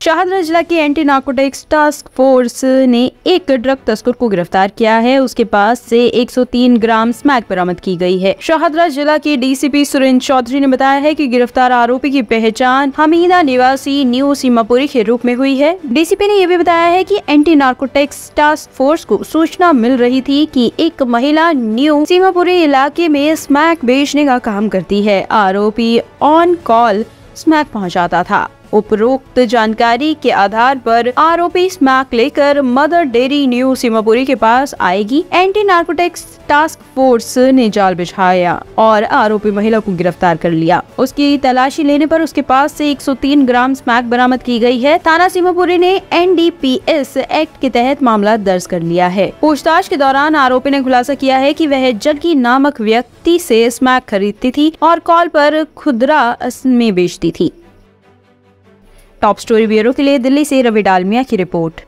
शाहदरा जिला की anti narcotics task force ने एक ड्रग तस्कर को गिरफ़्तार किया है। उसके पास से 103 ग्राम स्मैक बरामद की गई है। शाहदरा जिला के डीसीपी सुरेंद्र चौधरी ने बताया है कि गिरफ़्तार आरोपी की पहचान हमीदा निवासी न्यू सीमापुरी के रूप में हुई है। डीसीपी ने यह भी बताया है कि एंटी नार्कोटिक्स टास्क फोर्स को सूचना मिल रही थी की एक महिला न्यू सीमापुरी इलाके में स्मैक बेचने का काम करती है। आरोपी ऑन कॉल स्मैक पहुँचाता था। उपरोक्त जानकारी के आधार पर आरोपी स्मैक लेकर मदर डेयरी न्यू सीमापुरी के पास आएगी। एंटी नार्कोटिक्स टास्क फोर्स ने जाल बिछाया और आरोपी महिला को गिरफ़्तार कर लिया। उसकी तलाशी लेने पर उसके पास से 103 ग्राम स्मैक बरामद की गई है। थाना सीमापुरी ने एनडीपीएस एक्ट के तहत मामला दर्ज कर लिया है। पूछताछ के दौरान आरोपी ने खुलासा किया है कि वह जग्गी नामक व्यक्ति से स्मैक खरीदती थी और कॉल पर खुदरा में बेचती थी। टॉप स्टोरी ब्यूरो के लिए दिल्ली से रवि डालमिया की रिपोर्ट।